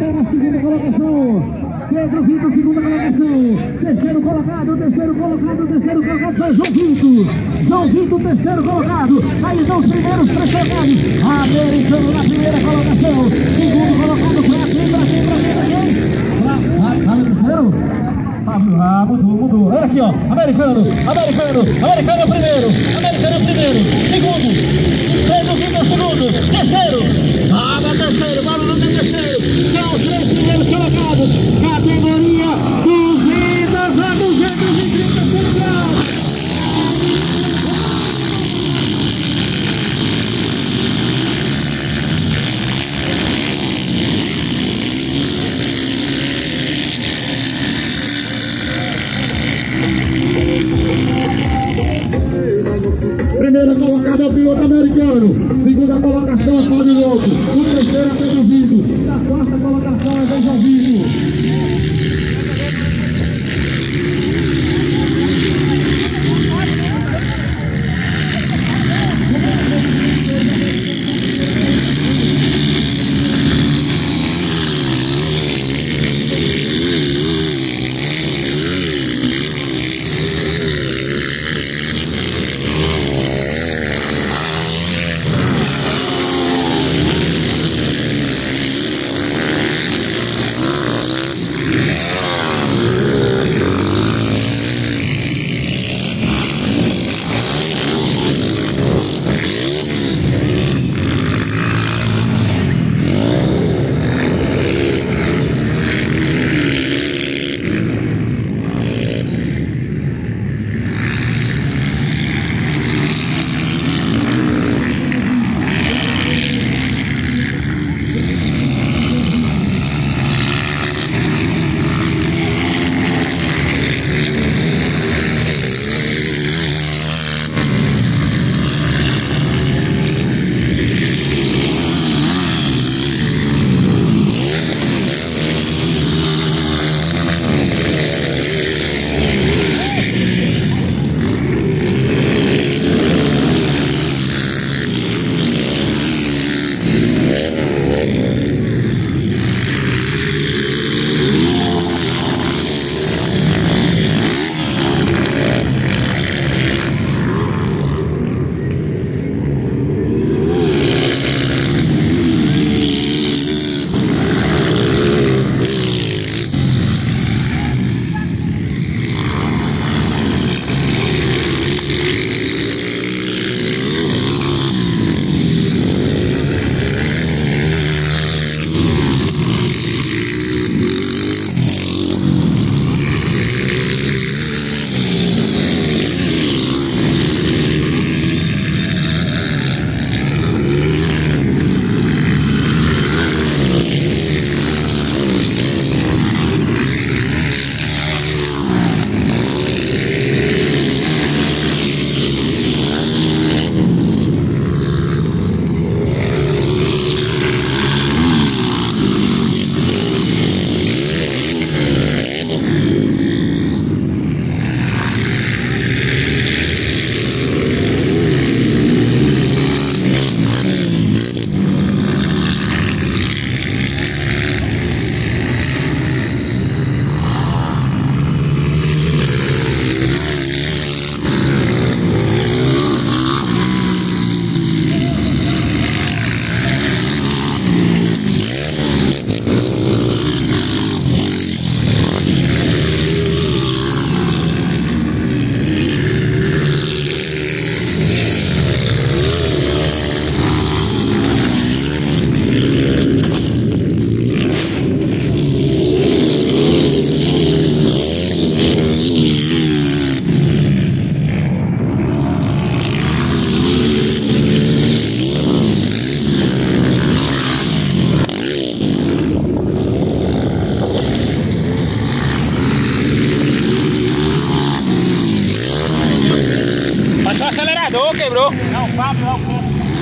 americano. Na segunda colocação? Pedro Vitor, segunda colocação. Terceiro colocado, terceiro colocado, terceiro colocado foi João Vitor. João Vitor, terceiro colocado. Aí estão os primeiros três colocados. Americano na primeira colocação. Segundo colocado pra quem, pra quem, pra quem, pra quem? Terceiro? Ah, mudou, mudou. Olha aqui, ó. Americano, americano, americano é primeiro. Americano é primeiro. Segundo. Pedro Vitor segundo. Terceiro. Ah, primeiros colocados. Categoria 200 a 230 quilogramas. Primeira colocada é o piloto americano. Segunda colocação é Fábio Louco. O terceiro é Pedro Vigo. Na quarta colocação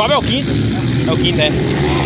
Fábio é o quinto. É o quinto, é.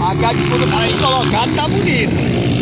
A cada escudo tá bem colocado, tá bonito.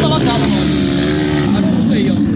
colocava, mano. Ajuda aí, ó.